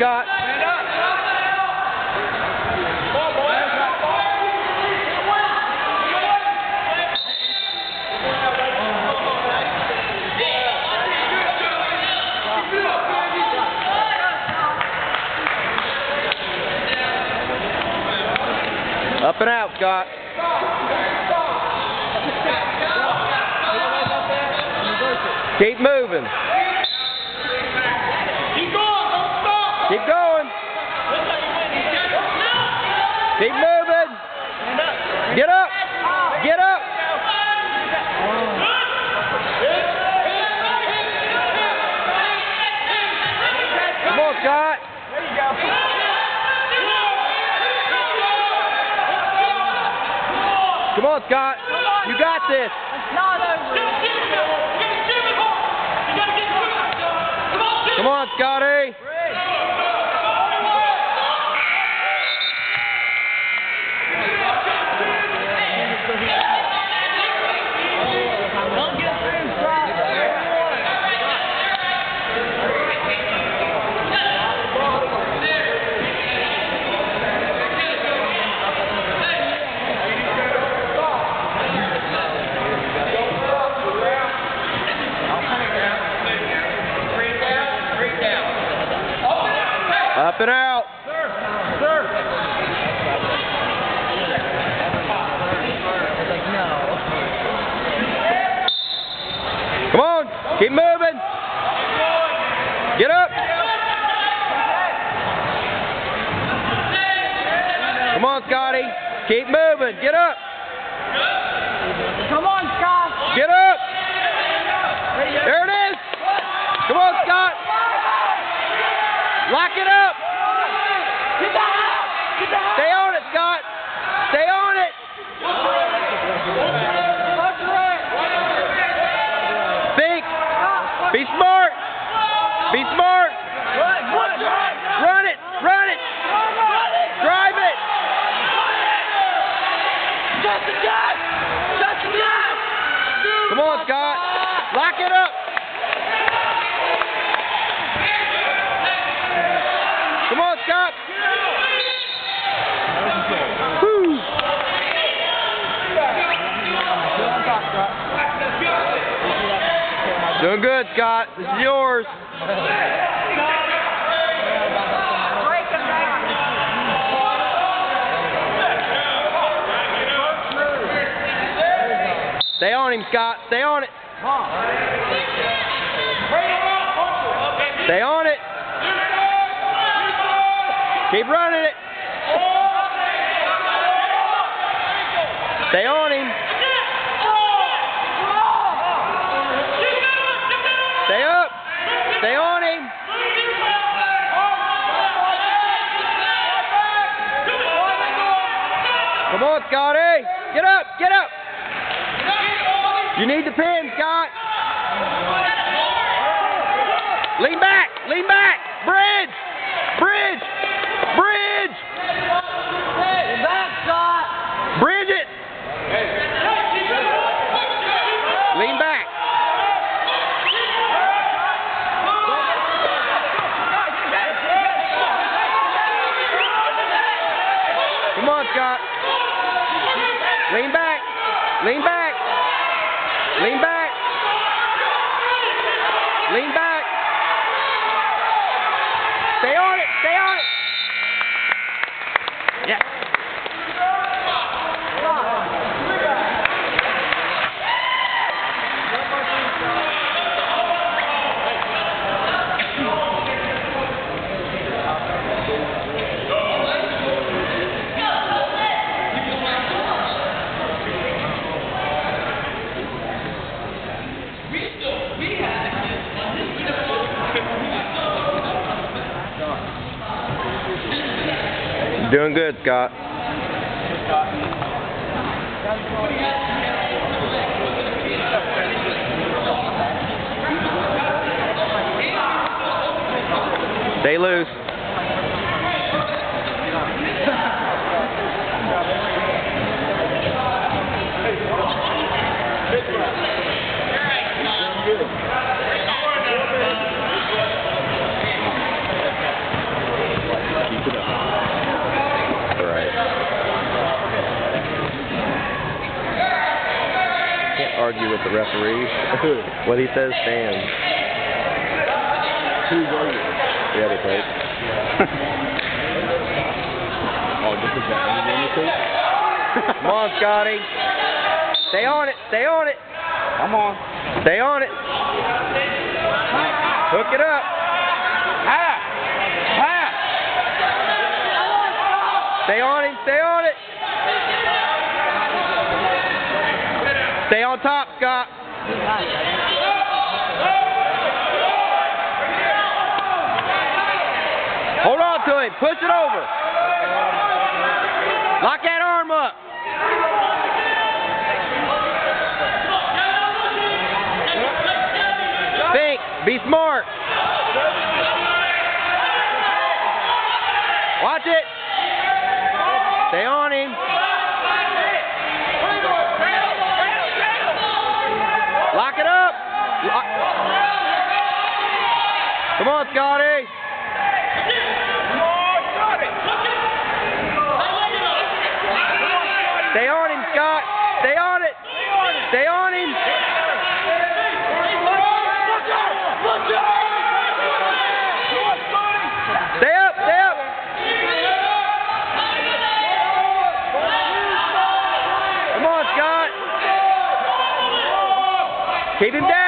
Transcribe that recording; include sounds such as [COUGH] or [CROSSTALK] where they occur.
Scott. Up and out, Scott. Keep moving. Keep going. Keep moving. Get up. Get up. Come on, Scott. Come on, Scott. You got this. Come on, Scotty. Up and out. Sir, sir. Come on. Keep moving. Get up. Come on, Scotty. Keep moving. Get up. Come on, Scott. Get up. There it is. Come on, Scott. Lock it up. Get down. Get down. Stay on it, Scott. Stay on it. Think. Be smart. Be smart. Run it. Run it. Drive it. Come on, Scott. Lock it up. Doing good, Scott. This is yours. Stay on him, Scott. Stay on it. Stay on it. Keep running it. Stay on him. Need the pin, Scott. Lean back. Lean back. Bridge. Bridge. Bridge. Back, Scott. Bridge it. Lean back. Come on, Scott. Lean back. Lean back. Doing good, Scott. Stay loose. Argue with the referee. [LAUGHS] what he says stands. Who's arguing? The other coach. [LAUGHS] Oh, this is other one you take? Come on, Scotty. Stay on it. Stay on it. Come on. Stay on it. Hook it up. Half! Half! Stay on him. Stay on it. Stay on top, Scott. Hold on to him. Push it over. Lock that arm up. Think. Be smart. Watch it. Stay on him. Lock it up. Lock. Come on, Scotty. Stay on him, Scott. Stay on it. Stay on him. Stay up, stay up. Come on, Scott. Keep him down.